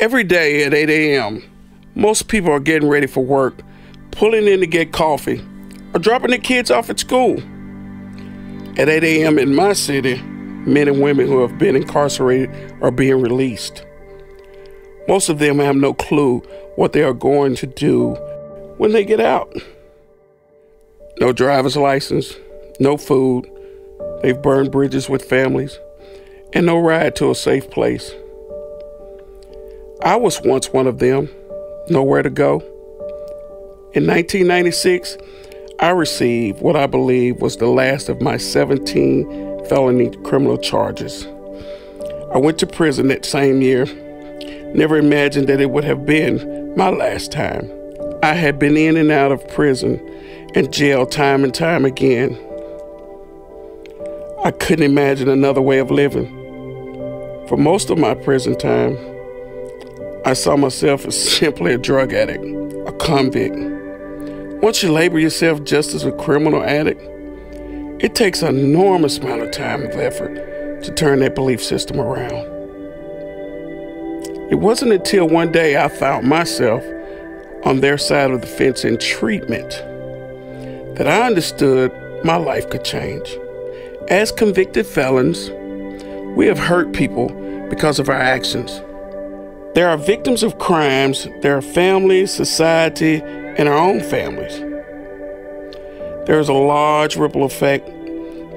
Every day at 8 a.m., most people are getting ready for work, pulling in to get coffee, or dropping their kids off at school. At 8 a.m. in my city, men and women who have been incarcerated are being released. Most of them have no clue what they are going to do when they get out. No driver's license, no food, they've burned bridges with families, and no ride to a safe place. I was once one of them, nowhere to go. In 1996, I received what I believe was the last of my 17 felony criminal charges. I went to prison that same year. Never imagined that it would have been my last time. I had been in and out of prison and jail time and time again. I couldn't imagine another way of living. For most of my prison time, I saw myself as simply a drug addict, a convict. Once you label yourself just as a criminal addict, it takes an enormous amount of time and effort to turn that belief system around. It wasn't until one day I found myself on their side of the fence in treatment that I understood my life could change. As convicted felons, we have hurt people because of our actions. There are victims of crimes, there are families, society, and our own families. There is a large ripple effect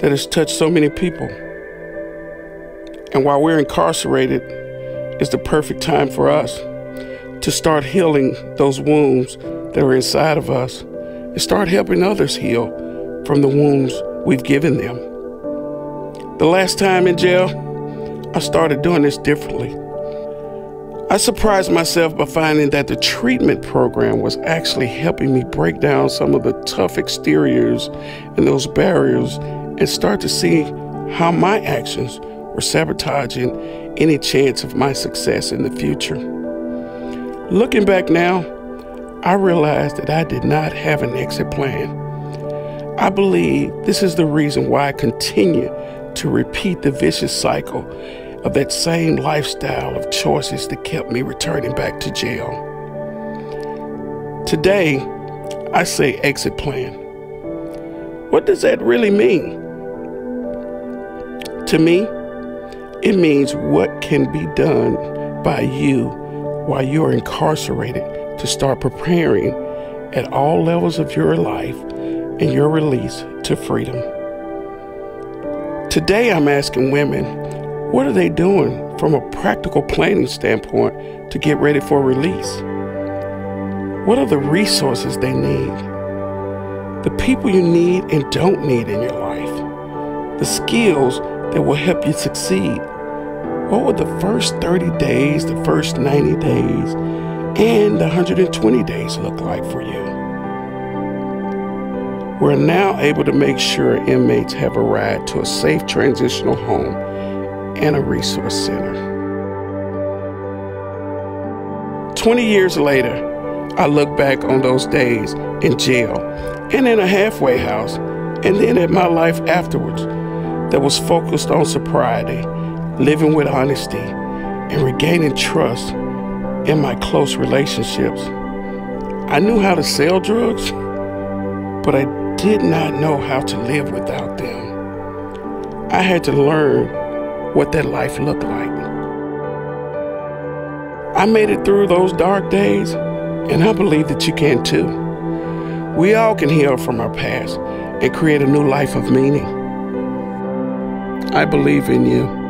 that has touched so many people. And while we're incarcerated, it's the perfect time for us to start healing those wounds that are inside of us and start helping others heal from the wounds we've given them. The last time in jail, I started doing this differently. I surprised myself by finding that the treatment program was actually helping me break down some of the tough exteriors and those barriers and start to see how my actions were sabotaging any chance of my success in the future. Looking back now, I realized that I did not have an exit plan. I believe this is the reason why I continue to repeat the vicious cycle of that same lifestyle of choices that kept me returning back to jail. Today, I say exit plan. What does that really mean? To me, it means what can be done by you while you're incarcerated to start preparing at all levels of your life and your release to freedom. Today, I'm asking women what are they doing from a practical planning standpoint to get ready for release? What are the resources they need? The people you need and don't need in your life? The skills that will help you succeed? What would the first 30 days, the first 90 days, and the 120 days look like for you? We're now able to make sure inmates have a ride to a safe transitional home and a resource center. 20 years later, I look back on those days in jail and in a halfway house, and then at my life afterwards that was focused on sobriety, living with honesty, and regaining trust in my close relationships. I knew how to sell drugs, but I did not know how to live without them. I had to learn what that life looked like. I made it through those dark days, and I believe that you can too. We all can heal from our past and create a new life of meaning. I believe in you.